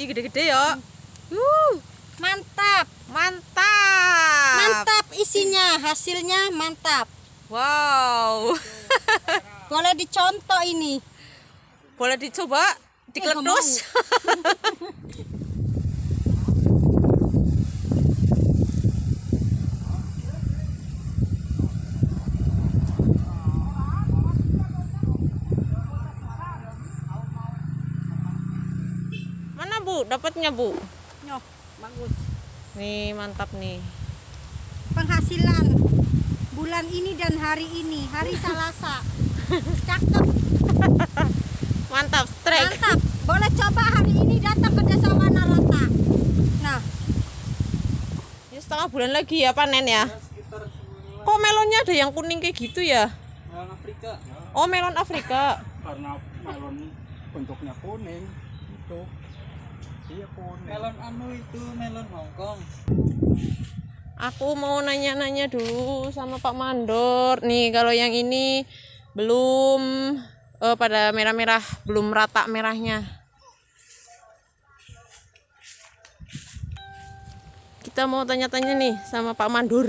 Ih gede-gede ya. Uh, Mantap. mantap. Mantap isinya, hasilnya mantap. Wow. Boleh dicontoh ini. Boleh dicoba dikeletus. Mana Bu? Dapatnya Bu? Nyoh, bagus. Nih mantap nih. Penghasilan bulan ini dan hari ini, hari Selasa. Cakep, Mantap, strike. mantap. Boleh coba hari ini datang ke Desa Wanarata. Nah, Ini setengah bulan lagi ya panen ya. Kok melonnya ada yang kuning kayak gitu ya? Melon Afrika Oh melon Afrika. karena melon bentuknya kuning itu iya melon anu itu melon Hongkong Aku mau nanya-nanya dulu sama Pak Mandor. Nih kalau yang ini belum eh, pada merah-merah, belum rata merahnya. Kita mau tanya-tanya nih sama Pak Mandor.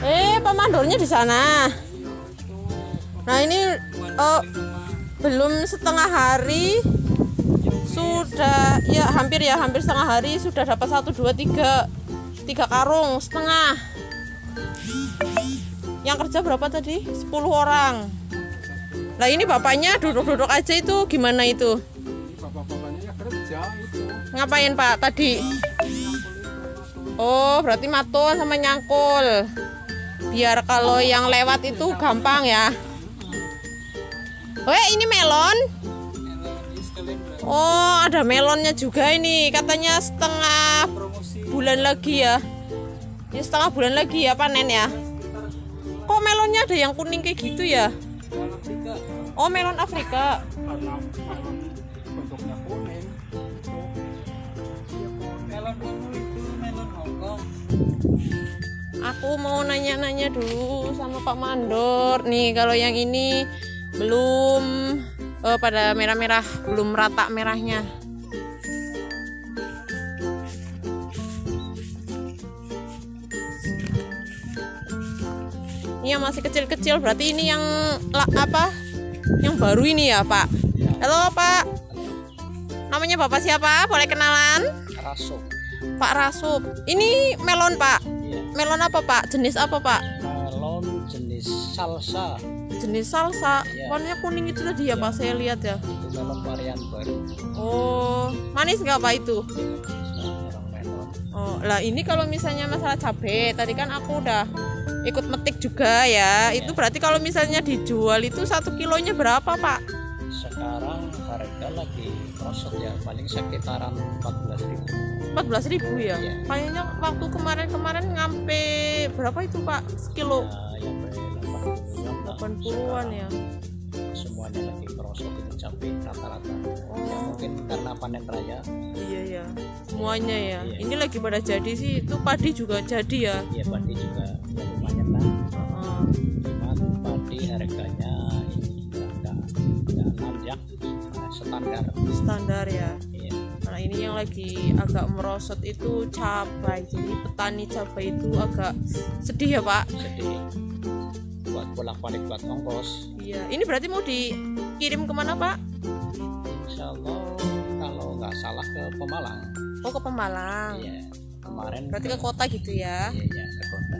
Eh, Pak Mandornya di sana. Nah ini eh, belum setengah hari sudah ya hampir ya hampir setengah hari sudah dapat satu dua tiga tiga karung setengah. Yang kerja berapa tadi? 10 orang. Lah ini bapaknya duduk-duduk aja itu gimana itu? Ngapain pak tadi? Oh berarti maton sama nyangkul. Biar kalau yang lewat itu gampang ya. Weh ini melon Oh, ada melonnya juga ini. Katanya setengah bulan lagi ya. Ini setengah bulan lagi ya panen ya. Kok melonnya ada yang kuning kayak gitu ya? Oh, melon Afrika. Aku mau nanya-nanya dulu sama Pak Mandor. Nih, kalau yang ini belum eh, pada merah-merah, belum rata merahnya. Ini yang masih kecil-kecil, berarti ini yang la- apa? Yang baru ini ya, Pak. Halo, Pak. Namanya Bapak siapa? Boleh kenalan? raso Pak Rasup. Ini melon, Pak. iya Melon apa, Pak? Jenis apa, Pak? melon jenis salsa jenis salsa Iya. warnanya kuning itu tadi ya pak? Saya lihat ya. Itu varian baru. Oh manis nggak pak itu? Oh lah ini kalau misalnya masalah cabai tadi kan aku udah ikut metik juga ya. Itu berarti kalau misalnya dijual itu satu kilonya berapa pak? Sekarang harga lagi merosot ya paling sekitaran 14.000 14.000 ribu ya? Iya. kayaknya waktu kemarin-kemarin ngampe berapa itu pak? Sekilo? Nah, ya sampai 80 80-an ya. Semuanya lagi merosot itu cabai rata-rata. Ya oh. mungkin karena panen raya. Iya ya semuanya ya. Iya. ini lagi pada jadi sih itu padi juga jadi ya? Ya padi juga ya lumayan lah. Heeh. cuman padi harganya ini enggak enggak nah, standar. Standar ya. Iya ini yang lagi agak merosot itu cabai. Jadi petani cabai itu agak sedih ya Pak. jadi buat bolak-balik buat ongkos Iya. Ini berarti mau dikirim ke mana Pak? insya Allah kalau nggak salah ke Pemalang Oh ke Pemalang. iya kemarin Berarti ke kota gitu ya? iya iya ke kota